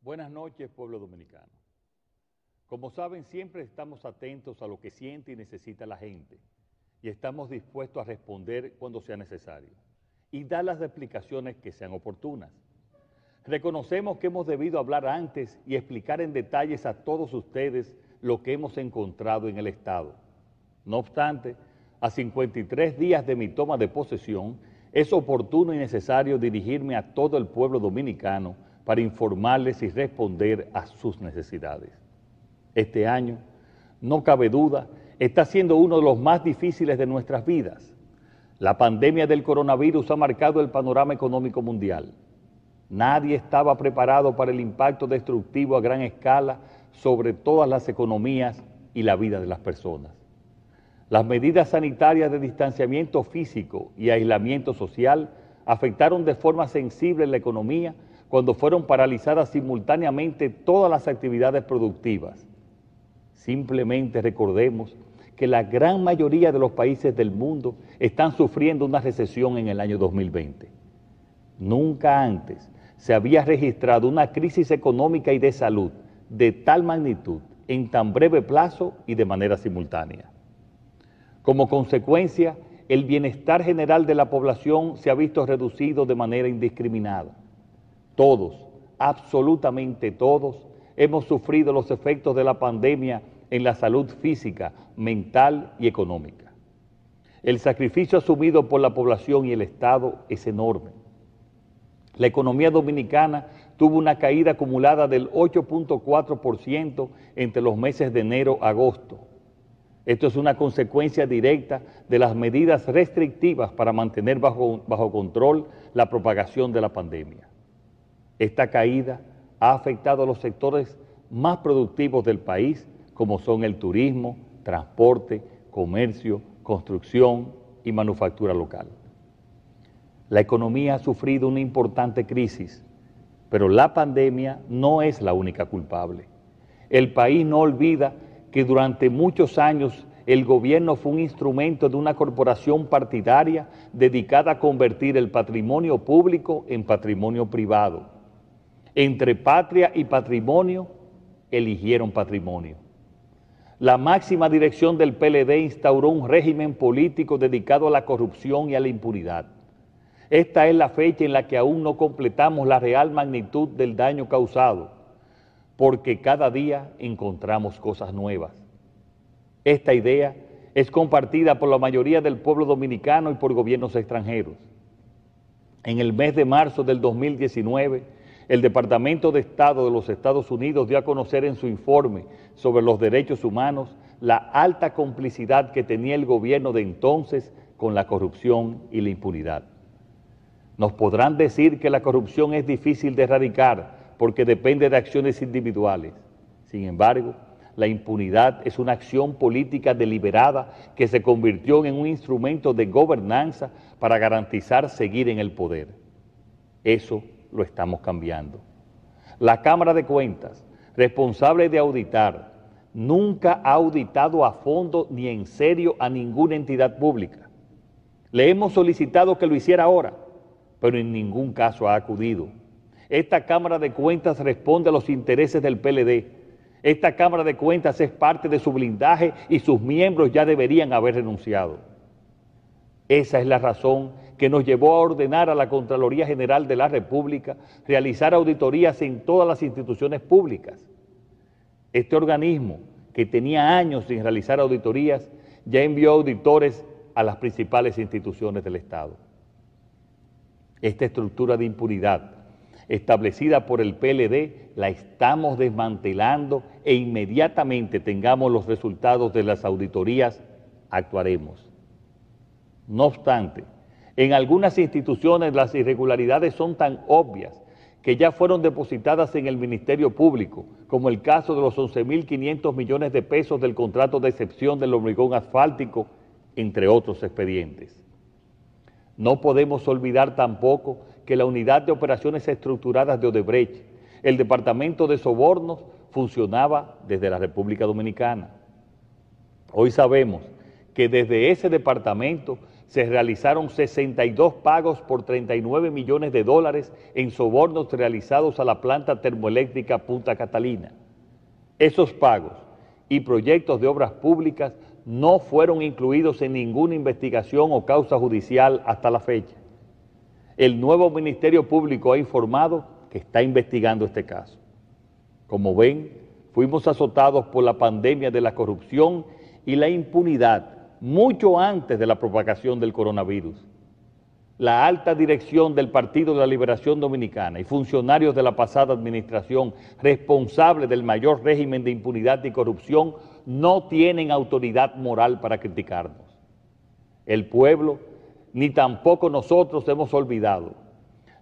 Buenas noches, pueblo dominicano. Como saben, siempre estamos atentos a lo que siente y necesita la gente y estamos dispuestos a responder cuando sea necesario y dar las explicaciones que sean oportunas. Reconocemos que hemos debido hablar antes y explicar en detalles a todos ustedes lo que hemos encontrado en el Estado. No obstante, a 53 días de mi toma de posesión, es oportuno y necesario dirigirme a todo el pueblo dominicano para informarles y responder a sus necesidades. Este año, no cabe duda, está siendo uno de los más difíciles de nuestras vidas. La pandemia del coronavirus ha marcado el panorama económico mundial. Nadie estaba preparado para el impacto destructivo a gran escala sobre todas las economías y la vida de las personas. Las medidas sanitarias de distanciamiento físico y aislamiento social afectaron de forma sensible la economía cuando fueron paralizadas simultáneamente todas las actividades productivas. Simplemente recordemos que la gran mayoría de los países del mundo están sufriendo una recesión en el año 2020. Nunca antes se había registrado una crisis económica y de salud de tal magnitud en tan breve plazo y de manera simultánea. Como consecuencia, el bienestar general de la población se ha visto reducido de manera indiscriminada. Todos, absolutamente todos, hemos sufrido los efectos de la pandemia en la salud física, mental y económica. El sacrificio asumido por la población y el Estado es enorme. La economía dominicana tuvo una caída acumulada del 8.4% entre los meses de enero a agosto. Esto es una consecuencia directa de las medidas restrictivas para mantener bajo, bajo control la propagación de la pandemia. Esta caída ha afectado a los sectores más productivos del país, como son el turismo, transporte, comercio, construcción y manufactura local. La economía ha sufrido una importante crisis, pero la pandemia no es la única culpable. El país no olvida que durante muchos años el gobierno fue un instrumento de una corporación partidaria dedicada a convertir el patrimonio público en patrimonio privado. Entre patria y patrimonio, eligieron patrimonio la máxima dirección del PLD instauró un régimen político dedicado a la corrupción y a la impunidad. Esta es la fecha en la que aún no completamos la real magnitud del daño causado, porque cada día encontramos cosas nuevas. Esta idea es compartida por la mayoría del pueblo dominicano y por gobiernos extranjeros. En el mes de marzo del 2019, el Departamento de Estado de los Estados Unidos dio a conocer en su informe sobre los derechos humanos la alta complicidad que tenía el gobierno de entonces con la corrupción y la impunidad. Nos podrán decir que la corrupción es difícil de erradicar porque depende de acciones individuales. Sin embargo, la impunidad es una acción política deliberada que se convirtió en un instrumento de gobernanza para garantizar seguir en el poder. Eso lo estamos cambiando. La Cámara de Cuentas, responsable de auditar, nunca ha auditado a fondo ni en serio a ninguna entidad pública. Le hemos solicitado que lo hiciera ahora, pero en ningún caso ha acudido. Esta Cámara de Cuentas responde a los intereses del PLD. Esta Cámara de Cuentas es parte de su blindaje y sus miembros ya deberían haber renunciado. Esa es la razón que nos llevó a ordenar a la Contraloría General de la República realizar auditorías en todas las instituciones públicas. Este organismo, que tenía años sin realizar auditorías, ya envió auditores a las principales instituciones del Estado. Esta estructura de impunidad establecida por el PLD la estamos desmantelando e inmediatamente tengamos los resultados de las auditorías, actuaremos. No obstante, en algunas instituciones las irregularidades son tan obvias que ya fueron depositadas en el Ministerio Público, como el caso de los 11.500 millones de pesos del contrato de excepción del hormigón asfáltico, entre otros expedientes. No podemos olvidar tampoco que la Unidad de Operaciones Estructuradas de Odebrecht, el Departamento de Sobornos, funcionaba desde la República Dominicana. Hoy sabemos que desde ese departamento se realizaron 62 pagos por 39 millones de dólares en sobornos realizados a la planta termoeléctrica Punta Catalina. Esos pagos y proyectos de obras públicas no fueron incluidos en ninguna investigación o causa judicial hasta la fecha. El nuevo Ministerio Público ha informado que está investigando este caso. Como ven, fuimos azotados por la pandemia de la corrupción y la impunidad mucho antes de la propagación del coronavirus. La alta dirección del Partido de la Liberación Dominicana y funcionarios de la pasada administración responsables del mayor régimen de impunidad y corrupción no tienen autoridad moral para criticarnos. El pueblo, ni tampoco nosotros hemos olvidado.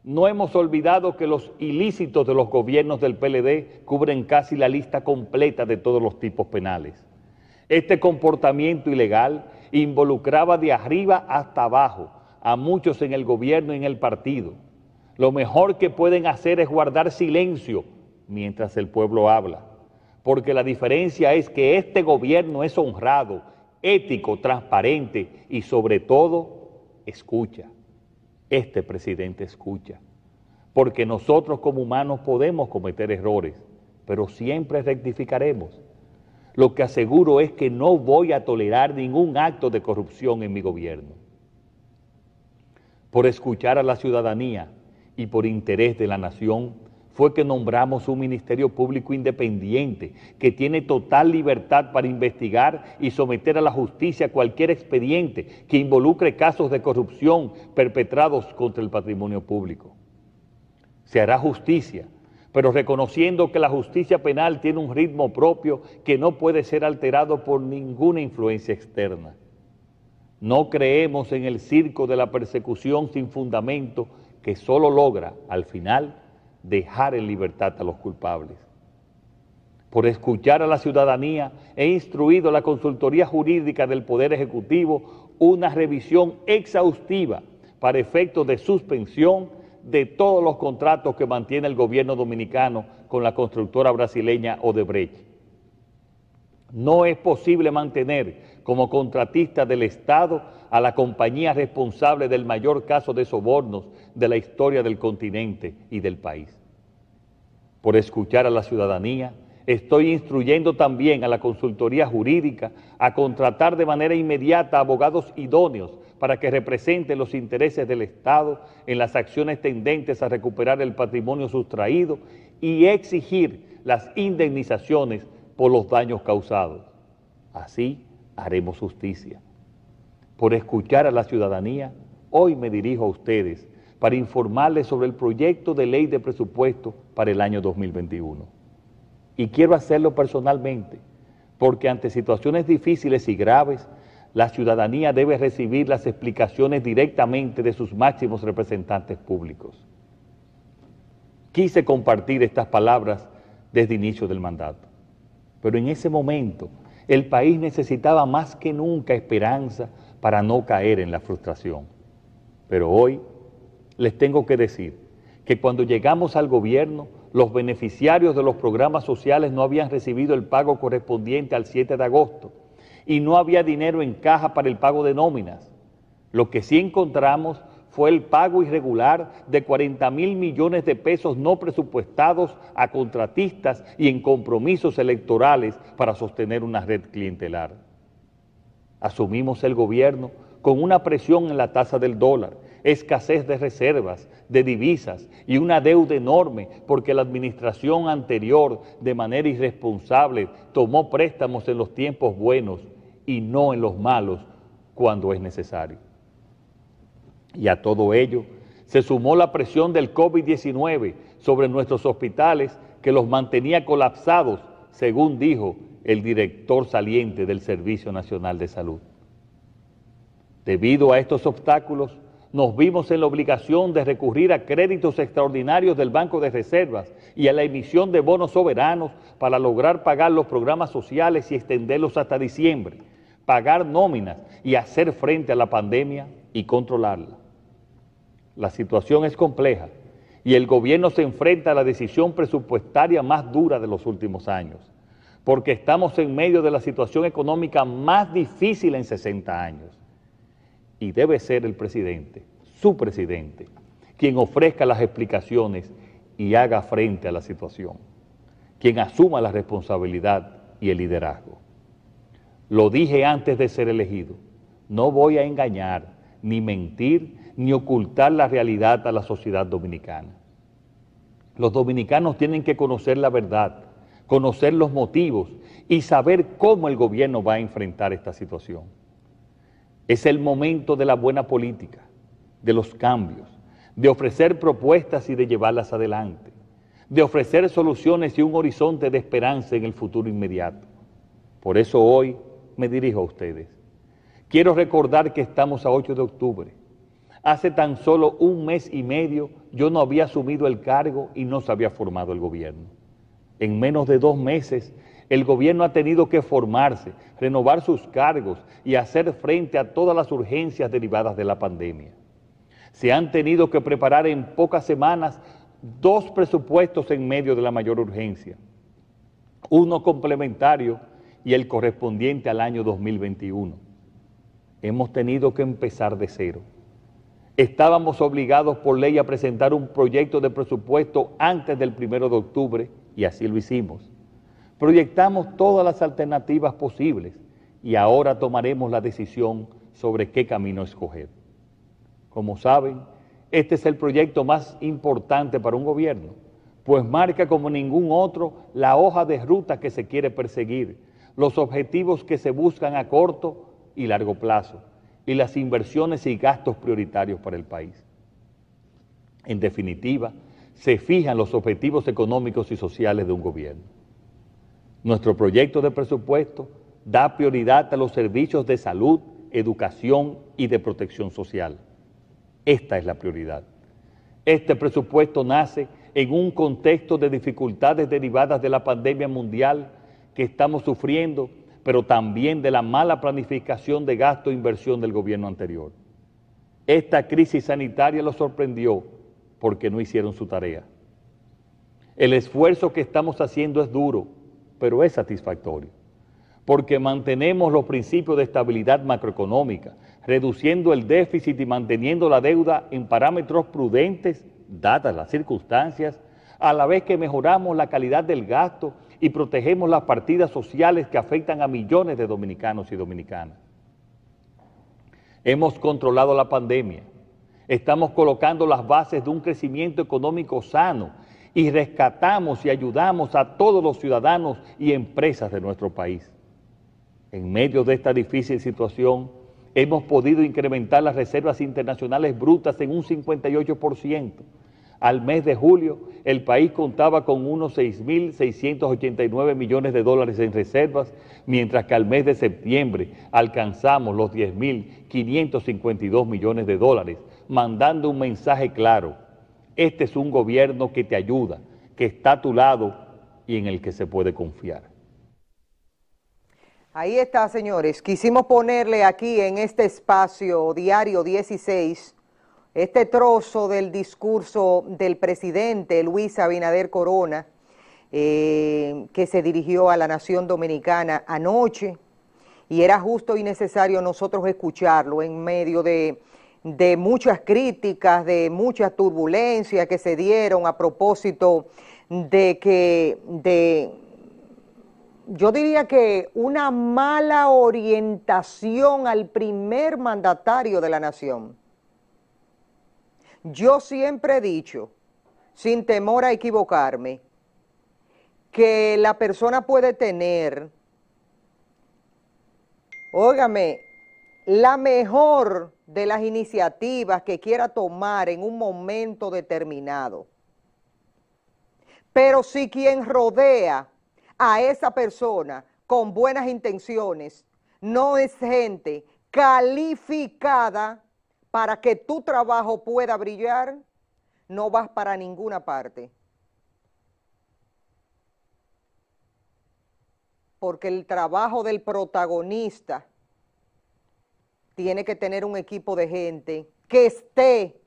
No hemos olvidado que los ilícitos de los gobiernos del PLD cubren casi la lista completa de todos los tipos penales este comportamiento ilegal involucraba de arriba hasta abajo a muchos en el gobierno y en el partido. Lo mejor que pueden hacer es guardar silencio mientras el pueblo habla, porque la diferencia es que este gobierno es honrado, ético, transparente y sobre todo escucha. Este presidente escucha, porque nosotros como humanos podemos cometer errores, pero siempre rectificaremos lo que aseguro es que no voy a tolerar ningún acto de corrupción en mi gobierno. Por escuchar a la ciudadanía y por interés de la nación, fue que nombramos un Ministerio Público independiente que tiene total libertad para investigar y someter a la justicia cualquier expediente que involucre casos de corrupción perpetrados contra el patrimonio público. Se hará justicia pero reconociendo que la justicia penal tiene un ritmo propio que no puede ser alterado por ninguna influencia externa. No creemos en el circo de la persecución sin fundamento que solo logra, al final, dejar en libertad a los culpables. Por escuchar a la ciudadanía, he instruido a la Consultoría Jurídica del Poder Ejecutivo una revisión exhaustiva para efectos de suspensión de todos los contratos que mantiene el gobierno dominicano con la constructora brasileña Odebrecht. No es posible mantener como contratista del Estado a la compañía responsable del mayor caso de sobornos de la historia del continente y del país. Por escuchar a la ciudadanía, estoy instruyendo también a la consultoría jurídica a contratar de manera inmediata abogados idóneos para que represente los intereses del Estado en las acciones tendentes a recuperar el patrimonio sustraído y exigir las indemnizaciones por los daños causados. Así haremos justicia. Por escuchar a la ciudadanía, hoy me dirijo a ustedes para informarles sobre el proyecto de ley de presupuesto para el año 2021. Y quiero hacerlo personalmente, porque ante situaciones difíciles y graves, la ciudadanía debe recibir las explicaciones directamente de sus máximos representantes públicos. Quise compartir estas palabras desde inicio del mandato, pero en ese momento el país necesitaba más que nunca esperanza para no caer en la frustración. Pero hoy les tengo que decir que cuando llegamos al gobierno, los beneficiarios de los programas sociales no habían recibido el pago correspondiente al 7 de agosto y no había dinero en caja para el pago de nóminas. Lo que sí encontramos fue el pago irregular de 40 mil millones de pesos no presupuestados a contratistas y en compromisos electorales para sostener una red clientelar. Asumimos el gobierno con una presión en la tasa del dólar, escasez de reservas, de divisas y una deuda enorme porque la administración anterior de manera irresponsable tomó préstamos en los tiempos buenos y no en los malos cuando es necesario. Y a todo ello se sumó la presión del COVID-19 sobre nuestros hospitales que los mantenía colapsados, según dijo el director saliente del Servicio Nacional de Salud. Debido a estos obstáculos, nos vimos en la obligación de recurrir a créditos extraordinarios del Banco de Reservas y a la emisión de bonos soberanos para lograr pagar los programas sociales y extenderlos hasta diciembre pagar nóminas y hacer frente a la pandemia y controlarla. La situación es compleja y el gobierno se enfrenta a la decisión presupuestaria más dura de los últimos años, porque estamos en medio de la situación económica más difícil en 60 años. y debe ser el presidente, su presidente, quien ofrezca las explicaciones y haga frente a la situación, quien asuma la responsabilidad y el liderazgo. Lo dije antes de ser elegido, no voy a engañar, ni mentir, ni ocultar la realidad a la sociedad dominicana. Los dominicanos tienen que conocer la verdad, conocer los motivos y saber cómo el gobierno va a enfrentar esta situación. Es el momento de la buena política, de los cambios, de ofrecer propuestas y de llevarlas adelante, de ofrecer soluciones y un horizonte de esperanza en el futuro inmediato. Por eso hoy me dirijo a ustedes. Quiero recordar que estamos a 8 de octubre. Hace tan solo un mes y medio yo no había asumido el cargo y no se había formado el gobierno. En menos de dos meses el gobierno ha tenido que formarse, renovar sus cargos y hacer frente a todas las urgencias derivadas de la pandemia. Se han tenido que preparar en pocas semanas dos presupuestos en medio de la mayor urgencia, uno complementario y el correspondiente al año 2021. Hemos tenido que empezar de cero. Estábamos obligados por ley a presentar un proyecto de presupuesto antes del primero de octubre y así lo hicimos Proyectamos todas las alternativas posibles y ahora tomaremos la decisión sobre qué camino escoger. Como saben, este es el proyecto más importante para un gobierno, pues marca como ningún otro la hoja de ruta que se quiere perseguir, los objetivos que se buscan a corto y largo plazo y las inversiones y gastos prioritarios para el país. En definitiva, se fijan los objetivos económicos y sociales de un gobierno. Nuestro proyecto de presupuesto da prioridad a los servicios de salud, educación y de protección social. Esta es la prioridad. Este presupuesto nace en un contexto de dificultades derivadas de la pandemia mundial que estamos sufriendo, pero también de la mala planificación de gasto e inversión del gobierno anterior. Esta crisis sanitaria los sorprendió porque no hicieron su tarea. El esfuerzo que estamos haciendo es duro, pero es satisfactorio, porque mantenemos los principios de estabilidad macroeconómica, reduciendo el déficit y manteniendo la deuda en parámetros prudentes, dadas las circunstancias, a la vez que mejoramos la calidad del gasto y protegemos las partidas sociales que afectan a millones de dominicanos y dominicanas. Hemos controlado la pandemia, estamos colocando las bases de un crecimiento económico sano y rescatamos y ayudamos a todos los ciudadanos y empresas de nuestro país. En medio de esta difícil situación, hemos podido incrementar las reservas internacionales brutas en un 58%. Al mes de julio, el país contaba con unos 6.689 millones de dólares en reservas, mientras que al mes de septiembre alcanzamos los 10.552 millones de dólares, mandando un mensaje claro este es un gobierno que te ayuda, que está a tu lado y en el que se puede confiar. Ahí está, señores. Quisimos ponerle aquí en este espacio diario 16 este trozo del discurso del presidente Luis Abinader Corona, eh, que se dirigió a la nación dominicana anoche, y era justo y necesario nosotros escucharlo en medio de de muchas críticas, de muchas turbulencias que se dieron a propósito de que, de, yo diría que una mala orientación al primer mandatario de la nación. Yo siempre he dicho, sin temor a equivocarme, que la persona puede tener, óigame, la mejor de las iniciativas que quiera tomar en un momento determinado. Pero si quien rodea a esa persona con buenas intenciones no es gente calificada para que tu trabajo pueda brillar, no vas para ninguna parte. Porque el trabajo del protagonista tiene que tener un equipo de gente que esté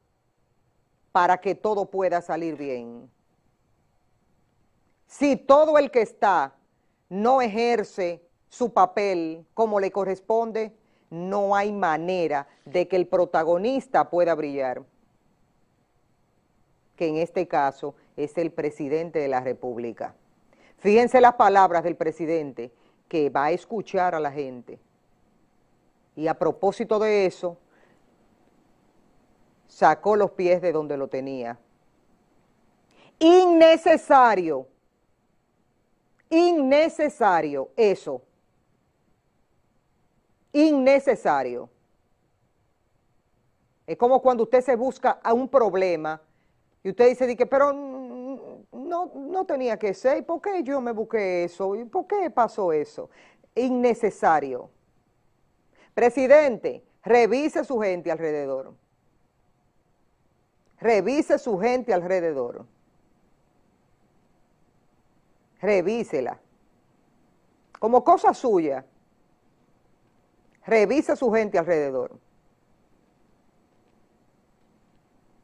para que todo pueda salir bien. Si todo el que está no ejerce su papel como le corresponde, no hay manera de que el protagonista pueda brillar, que en este caso es el presidente de la República. Fíjense las palabras del presidente, que va a escuchar a la gente. Y a propósito de eso, sacó los pies de donde lo tenía. Innecesario, innecesario eso innecesario. Es como cuando usted se busca a un problema y usted dice, que, pero no, no tenía que ser, ¿por qué yo me busqué eso? ¿Y por qué pasó eso? Innecesario. Presidente, revise su gente alrededor. Revise su gente alrededor. Revísela. Como cosa suya revise su gente alrededor.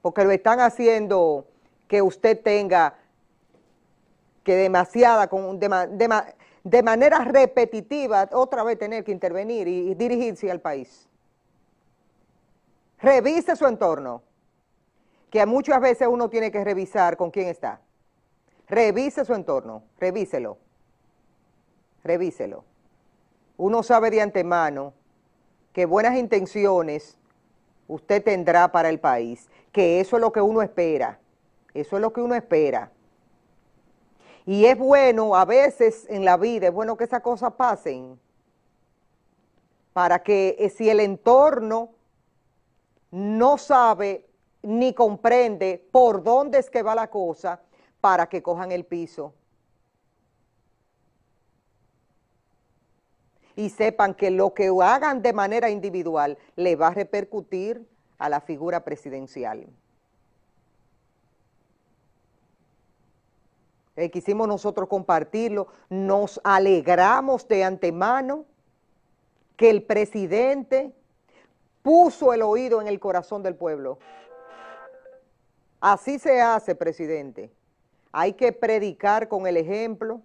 Porque lo están haciendo que usted tenga que demasiada, de, manera repetitiva, otra vez tener que intervenir y, dirigirse al país. Revise su entorno, que muchas veces uno tiene que revisar con quién está. Revise su entorno, revíselo, revíselo. Uno sabe de antemano que buenas intenciones usted tendrá para el país, que eso es lo que uno espera, eso es lo que uno espera. Y es bueno, a veces en la vida, es bueno que esas cosas pasen, para que eh, si el entorno no sabe ni comprende por dónde es que va la cosa, para que cojan el piso y sepan que lo que hagan de manera individual le va a repercutir a la figura presidencial. Eh, quisimos nosotros compartirlo, nos alegramos de antemano que el presidente puso el oído en el corazón del pueblo. Así se hace, presidente. Hay que predicar con el ejemplo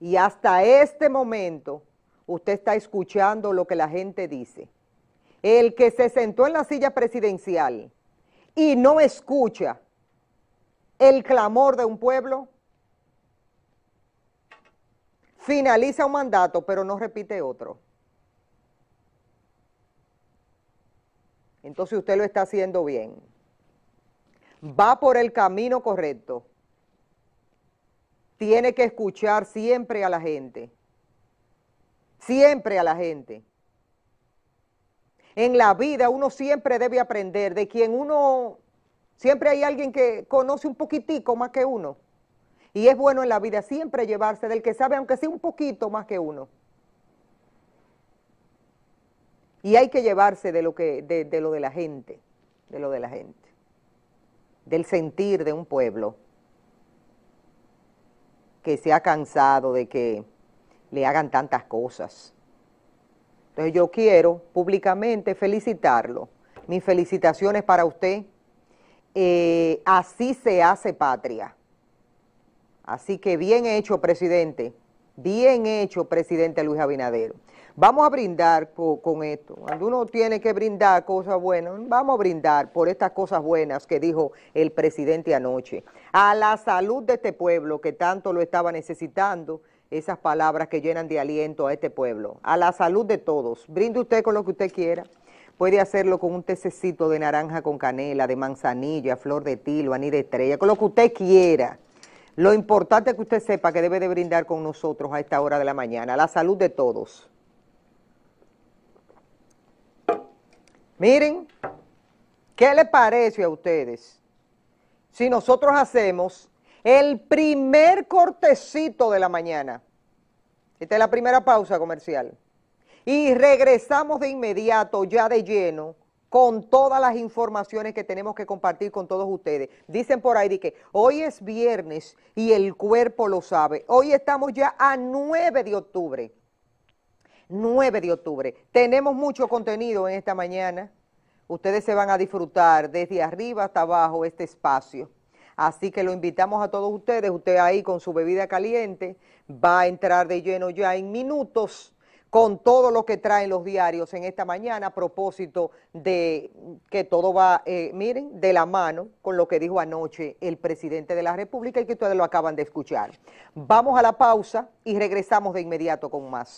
y hasta este momento usted está escuchando lo que la gente dice. El que se sentó en la silla presidencial y no escucha el clamor de un pueblo, finaliza un mandato, pero no repite otro. Entonces usted lo está haciendo bien. Va por el camino correcto. Tiene que escuchar siempre a la gente siempre a la gente. En la vida uno siempre debe aprender de quien uno, siempre hay alguien que conoce un poquitico más que uno. Y es bueno en la vida siempre llevarse del que sabe, aunque sea un poquito más que uno. Y hay que llevarse de lo, que, de, de lo de la gente, de lo de la gente, del sentir de un pueblo que se ha cansado de que le hagan tantas cosas. Entonces yo quiero públicamente felicitarlo. Mis felicitaciones para usted. Eh, así se hace patria. Así que bien hecho, presidente. Bien hecho, presidente Luis Abinader. Vamos a brindar con, esto. Cuando uno tiene que brindar cosas buenas, vamos a brindar por estas cosas buenas que dijo el presidente anoche. A la salud de este pueblo que tanto lo estaba necesitando esas palabras que llenan de aliento a este pueblo, a la salud de todos. Brinde usted con lo que usted quiera. Puede hacerlo con un tececito de naranja con canela, de manzanilla, flor de tilo, anís de estrella, con lo que usted quiera. Lo importante es que usted sepa que debe de brindar con nosotros a esta hora de la mañana, la salud de todos. Miren, ¿qué le parece a ustedes si nosotros hacemos el primer cortecito de la mañana. Esta es la primera pausa comercial. Y regresamos de inmediato, ya de lleno, con todas las informaciones que tenemos que compartir con todos ustedes. Dicen por ahí que hoy es viernes y el cuerpo lo sabe. Hoy estamos ya a 9 de octubre. 9 de octubre. Tenemos mucho contenido en esta mañana. Ustedes se van a disfrutar desde arriba hasta abajo este espacio. Así que lo invitamos a todos ustedes, usted ahí con su bebida caliente, va a entrar de lleno ya en minutos con todo lo que traen los diarios en esta mañana a propósito de que todo va, eh, miren, de la mano con lo que dijo anoche el presidente de la República y que ustedes lo acaban de escuchar. Vamos a la pausa y regresamos de inmediato con más.